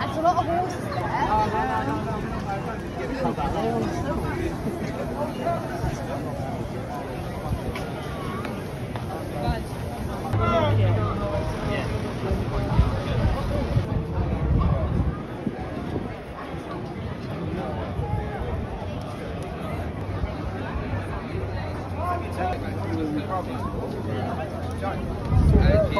That's a lot of horses there. Oh, problem. Thank you.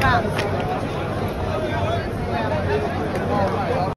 放。